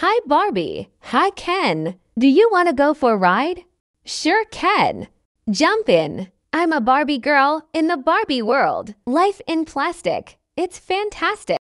Hi, Barbie. Hi, Ken. Do you want to go for a ride? Sure, Ken. Jump in. I'm a Barbie girl in the Barbie world. Life in plastic. It's fantastic.